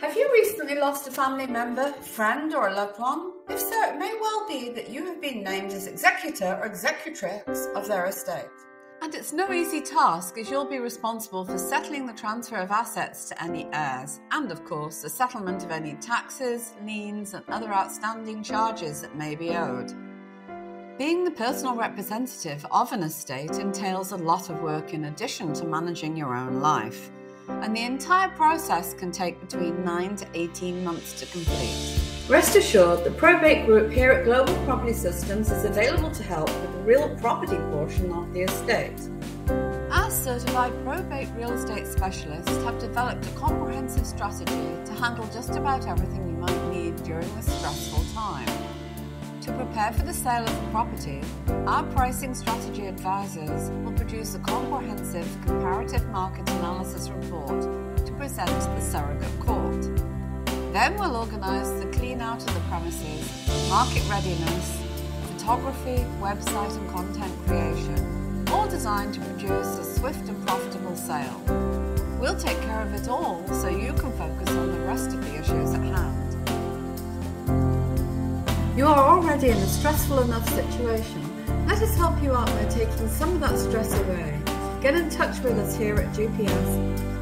Have you recently lost a family member, friend, or a loved one? If so, it may well be that you have been named as executor or executrix of their estate. And it's no easy task as you'll be responsible for settling the transfer of assets to any heirs, and of course, the settlement of any taxes, liens, and other outstanding charges that may be owed. Being the personal representative of an estate entails a lot of work in addition to managing your own life and the entire process can take between 9 to 18 months to complete. Rest assured, the Probate Group here at Global Property Systems is available to help with the real property portion of the estate. Our certified probate real estate specialists have developed a comprehensive strategy to handle just about everything you might need during this stressful time. To prepare for the sale of the property, our pricing strategy advisors will produce a comprehensive comparative market analysis report to present to the surrogate court. Then we'll organise the clean out of the premises, market readiness, photography, website and content creation, all designed to produce a swift and profitable sale. We'll take care of it all so you can focus on the rest of the issues at hand. Are already in a stressful enough situation. Let us help you out by taking some of that stress away. Get in touch with us here at GPS